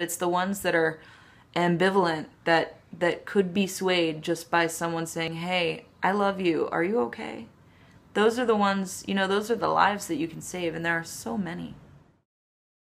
It's the ones that are ambivalent that that could be swayed just by someone saying, "Hey, I love you. Are you okay?" Those are the ones, you know, those are the lives that you can save and there are so many.